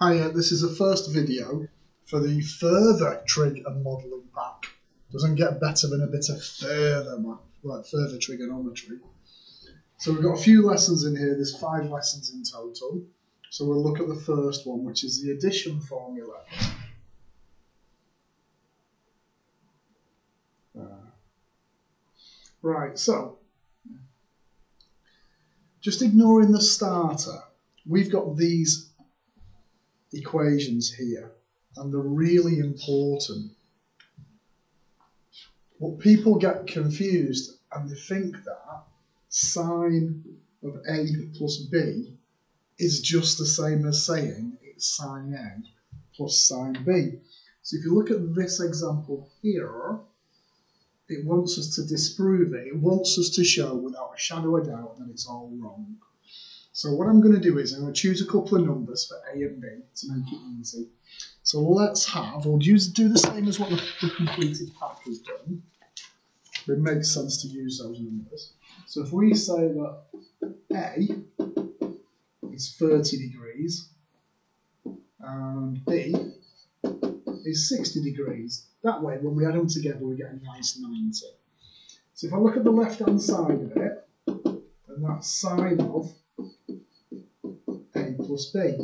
Hiya, this is the first video for the further trig and modelling pack. Doesn't get better than a bit of further like further trigonometry. So we've got a few lessons in here, there's five lessons in total. So we'll look at the first one, which is the addition formula. Uh, right, so just ignoring the starter, we've got these equations here, and they're really important. What people get confused and they think that sine of a plus b is just the same as saying it's sine a plus sine b. So if you look at this example here, it wants us to disprove it. It wants us to show without a shadow of doubt that it's all wrong. So what I'm going to do is I'm going to choose a couple of numbers for A and B to make it easy. So let's have, we'll use, do the same as what the, the completed pack has done. It makes sense to use those numbers. So if we say that A is 30 degrees and B is 60 degrees, that way when we add them together we get a nice 90. So if I look at the left hand side of it, and that's sine of plus b.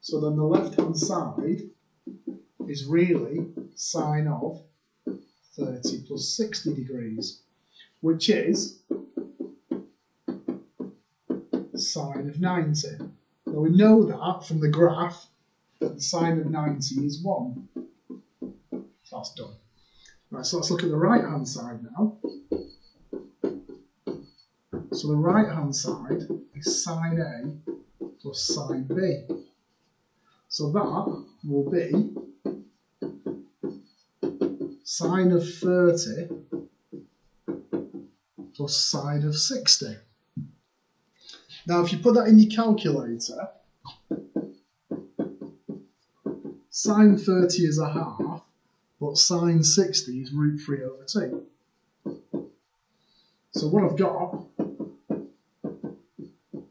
So then the left hand side is really sine of 30 plus 60 degrees, which is sine of 90. Now we know that from the graph that the sine of 90 is 1. That's done. Right, so let's look at the right hand side now. So the right hand side is sine A plus sine B. So that will be sine of 30 plus sine of 60. Now if you put that in your calculator, sine 30 is a half, but sine 60 is root 3 over 2. So what I've got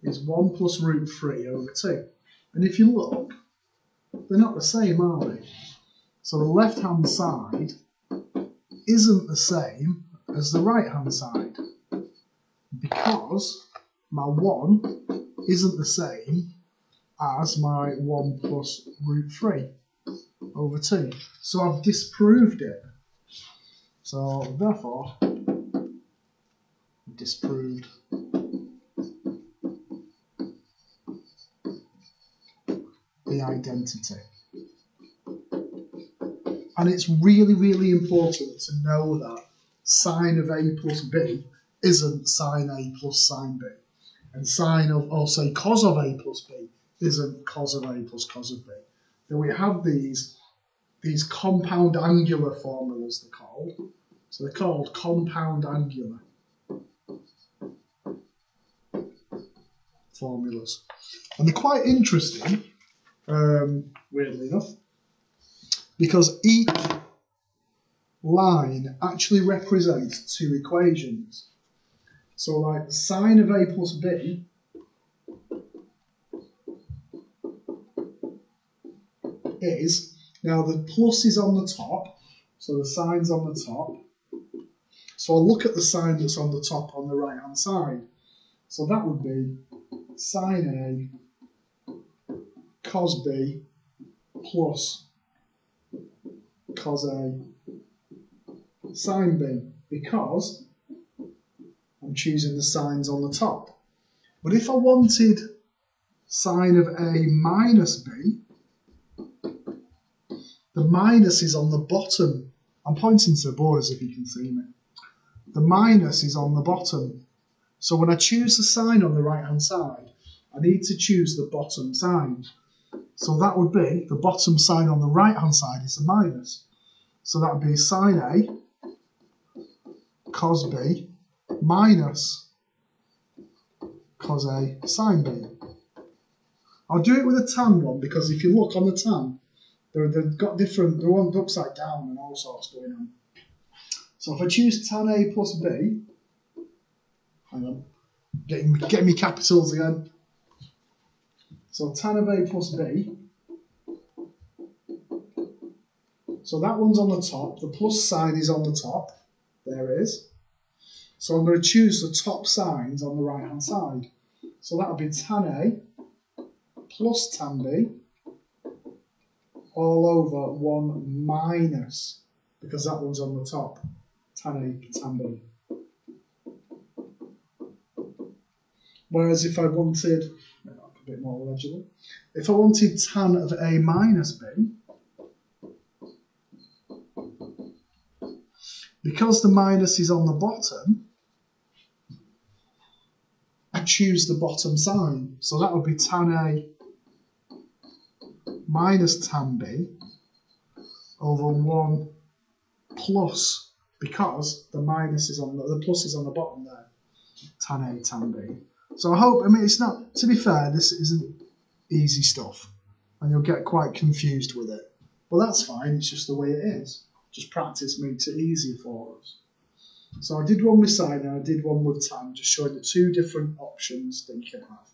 is 1 plus root 3 over 2. And if you look, they're not the same, are they? So the left hand side isn't the same as the right hand side because my 1 isn't the same as my 1 plus root 3 over 2. So I've disproved it. So therefore, disproved the identity. And it's really, really important to know that sine of a plus b isn't sine a plus sine b. And sine of, or say cos of a plus b isn't cos of a plus cos of b. Then we have these, these compound angular formulas they're called. So they're called compound angular formulas. And they're quite interesting, um, weirdly enough, because each line actually represents two equations. So like sine of a plus b is, now the plus is on the top, so the sine's on the top. So I'll look at the sign that's on the top on the right hand side. So that would be sine A cos B plus cos A sine B because I'm choosing the signs on the top. But if I wanted sine of A minus B, the minus is on the bottom. I'm pointing to the board as if you can see me. The minus is on the bottom. So when I choose the sign on the right hand side, I need to choose the bottom sign. So that would be, the bottom sign on the right hand side is a minus. So that would be sine A cos B minus cos A sine B. I'll do it with a tan one because if you look on the tan, they've got different, they're one upside down and all sorts going on. So if I choose tan A plus B, hang on, getting, getting me capitals again. So tan of A plus B So that one's on the top. The plus sign is on the top. There it is. So I'm going to choose the top signs on the right hand side. So that would be tan A plus tan B all over 1 minus, because that one's on the top, tan A, tan B. Whereas if I wanted, bit more legible, if I wanted tan of A minus B, because the minus is on the bottom, I choose the bottom sign. So that would be tan A minus tan B over 1 plus, because the minus is on the, the plus is on the bottom there, tan A, tan B. So I hope, I mean, it's not, to be fair, this isn't easy stuff, and you'll get quite confused with it. But that's fine, it's just the way it is. Just practice makes it easier for us. So I did one with sine and I did one with tan, just showing the two different options that you can have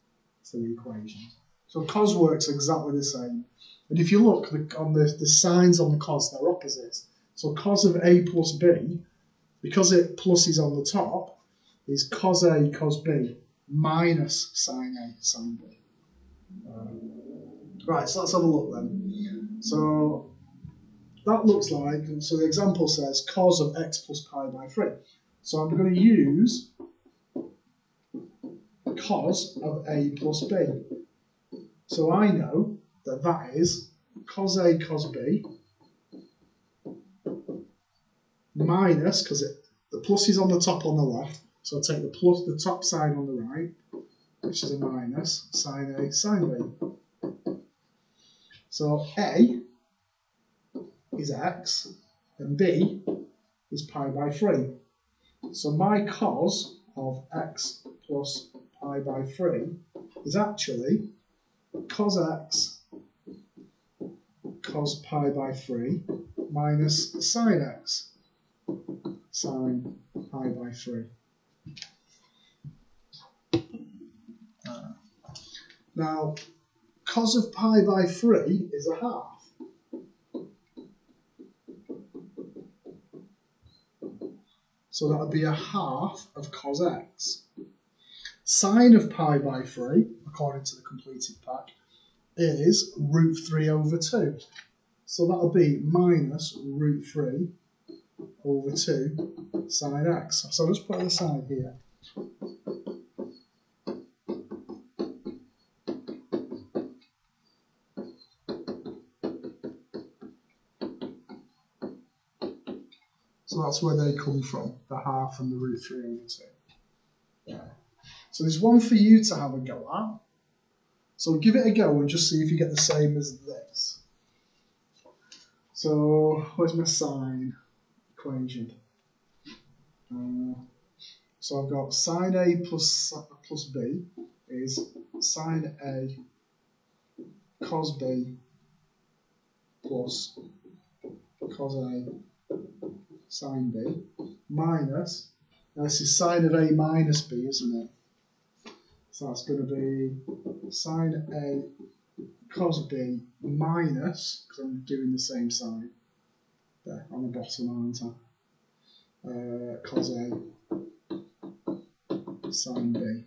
for the equations. So cos works exactly the same. And if you look the, on the, the signs on the cos, they're opposites. So cos of a plus b, because it plus is on the top, is cos a cos b minus sine A sine B. Uh, right, so let's have a look then. So that looks like, so the example says cos of x plus pi by 3. So I'm going to use cos of a plus b. So I know that that is cos a cos b minus, because it the plus is on the top on the left, so I'll take the plus, the top side on the right, which is a minus, sine A, sine B. So A is x, and B is pi by 3. So my cos of x plus pi by 3 is actually cos x cos pi by 3 minus sine x sine pi by 3. Now, cos of pi by 3 is a half. So that would be a half of cos x. Sine of pi by 3, according to the completed pack, is root 3 over 2. So that'll be minus root 3 over 2 sine x. So let's put it aside here. So that's where they come from, the half and the root 3 over 2. Yeah. So there's one for you to have a go at. So give it a go and just see if you get the same as this. So where's my sine equation? Uh, so I've got sine A plus, plus B is sine A cos B plus cos A sine B minus, this is sine of A minus B, isn't it? So that's going to be sine A cos B minus, because I'm doing the same sign there on the bottom, aren't I? Uh, cos A sine B.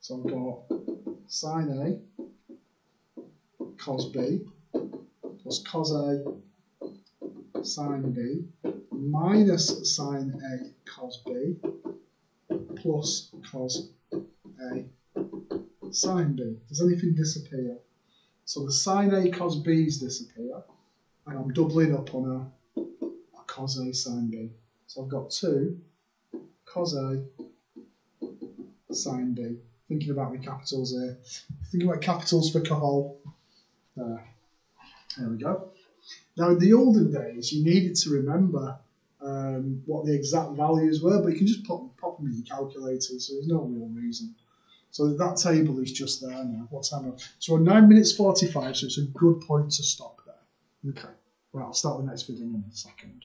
So I've got sine A cos B plus cos A sine B minus sine A cos B plus cos A sine B. Does anything disappear? So the sine A cos B's disappear, and I'm doubling up on a, cos A sine B. So I've got 2 cos A sine B. Thinking about my capitals here. Thinking about capitals for Cahol. There. There we go. Now, in the olden days, you needed to remember um, what the exact values were, but you can just pop, pop them in your calculator, so there's no real reason. So that table is just there now. What time? So we're 9 minutes 45, so it's a good point to stop there. Okay. Well, I'll start the next video in a second.